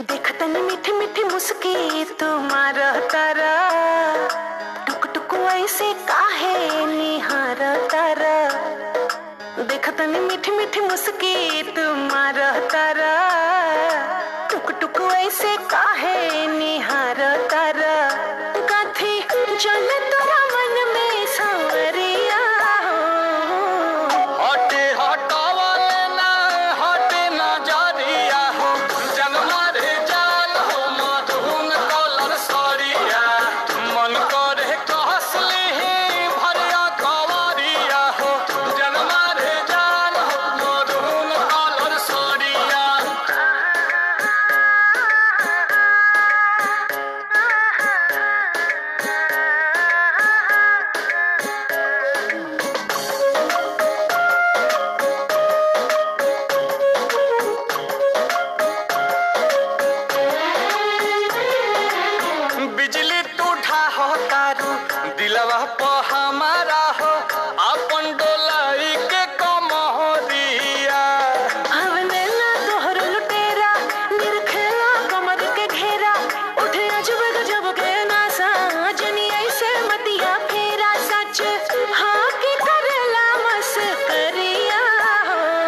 तनी मीठी मीठी मुस्की तुम्हारा तारा। टुक टुक ऐसे काहे निहार तारा। देख तनी मीठी मीठी मुस्की तुम्हारा तारा। टुक टुक ऐसे काहे निहार तारा। कथी चल दिलवा पो हमारा हो।